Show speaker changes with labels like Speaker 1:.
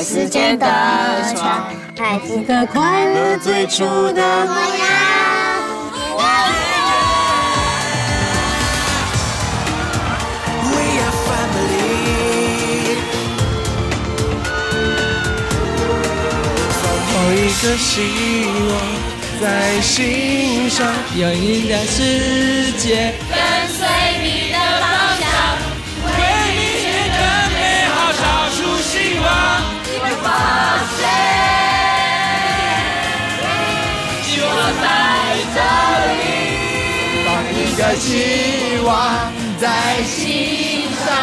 Speaker 1: 时间的窗，还记得快乐最初的模样。
Speaker 2: 的希望在心上，
Speaker 3: 有一个世界
Speaker 4: 跟随你的方向，
Speaker 2: 为明天的美好找出希望。
Speaker 4: 你会发现，希望在这里，
Speaker 2: 放一个希望在
Speaker 4: 心上。